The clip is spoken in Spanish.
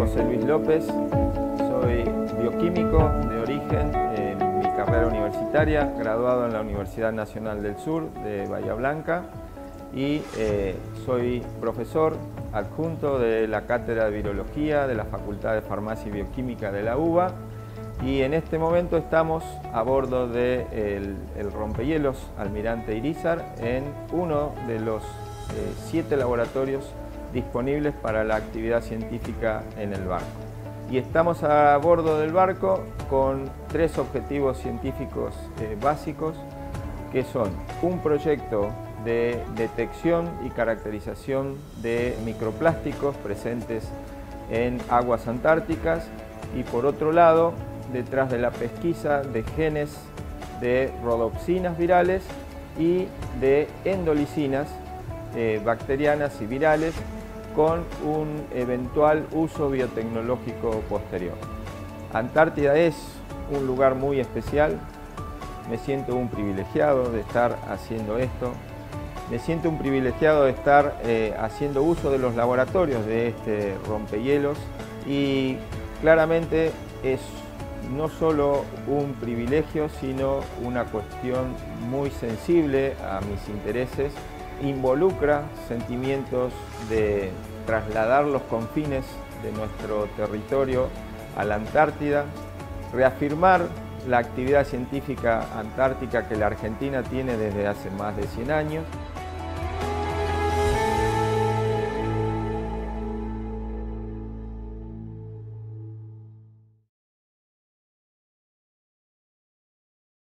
José Luis López, soy bioquímico de origen, en mi carrera universitaria, graduado en la Universidad Nacional del Sur de Bahía Blanca y eh, soy profesor adjunto de la Cátedra de Virología de la Facultad de Farmacia y Bioquímica de la UBA y en este momento estamos a bordo del de el rompehielos Almirante Irizar en uno de los eh, siete laboratorios disponibles para la actividad científica en el barco. Y estamos a bordo del barco con tres objetivos científicos eh, básicos que son un proyecto de detección y caracterización de microplásticos presentes en aguas antárticas y por otro lado, detrás de la pesquisa de genes de rodopsinas virales y de endolicinas eh, bacterianas y virales con un eventual uso biotecnológico posterior. Antártida es un lugar muy especial, me siento un privilegiado de estar haciendo esto, me siento un privilegiado de estar eh, haciendo uso de los laboratorios de este rompehielos y claramente es no solo un privilegio, sino una cuestión muy sensible a mis intereses, involucra sentimientos de trasladar los confines de nuestro territorio a la Antártida, reafirmar la actividad científica antártica que la Argentina tiene desde hace más de 100 años